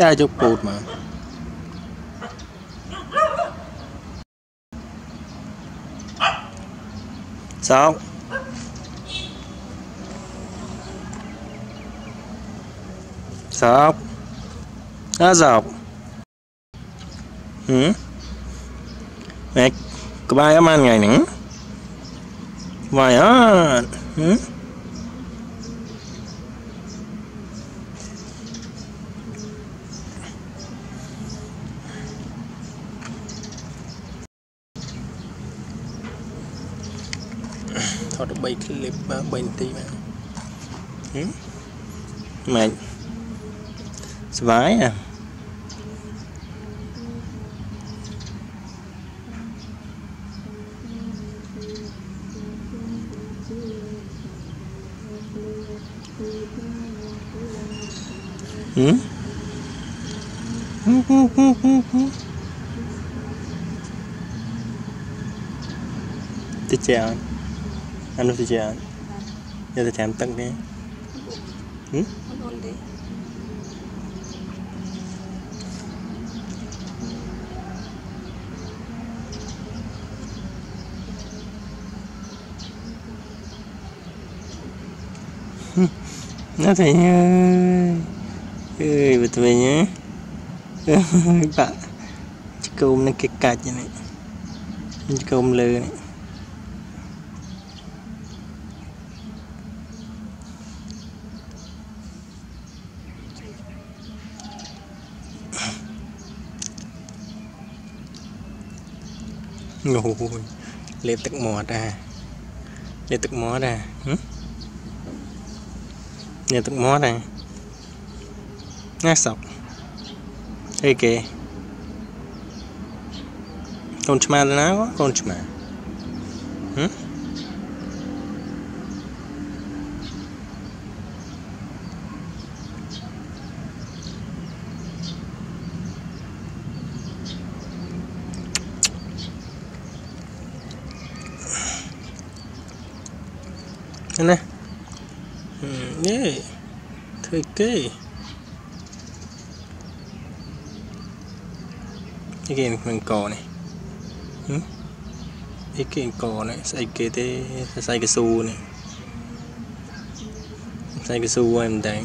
Chai cho bột mà. Sao? Sao á dọc. Ừ. Mẹ có bài âm ăn ngày nữa vài á. Ừ. Thôi được bay clip bay tí mà. Ừ? Mà à ừ? Tiếp chào anh nói chào Giờ giờ tôi chạm tắt đi ừ? Không đi. nó thì ơi ơi betul nhé pak cukup nak kekat je ni cukup mele ni Ôi, lênទឹកមាត់à lênទឹកមាត់à hử? lên Nhà tụi mó này. Ngát sọc. Ê kì Con chma nào quá, Con chma Hử? này នេះធ្វើគេនេះគេនឹងកនេះនេះគេកនេះស្អីគេទេស្អីកស៊ូនេះស្អីកស៊ូហើយមិនដឹង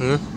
ហឹម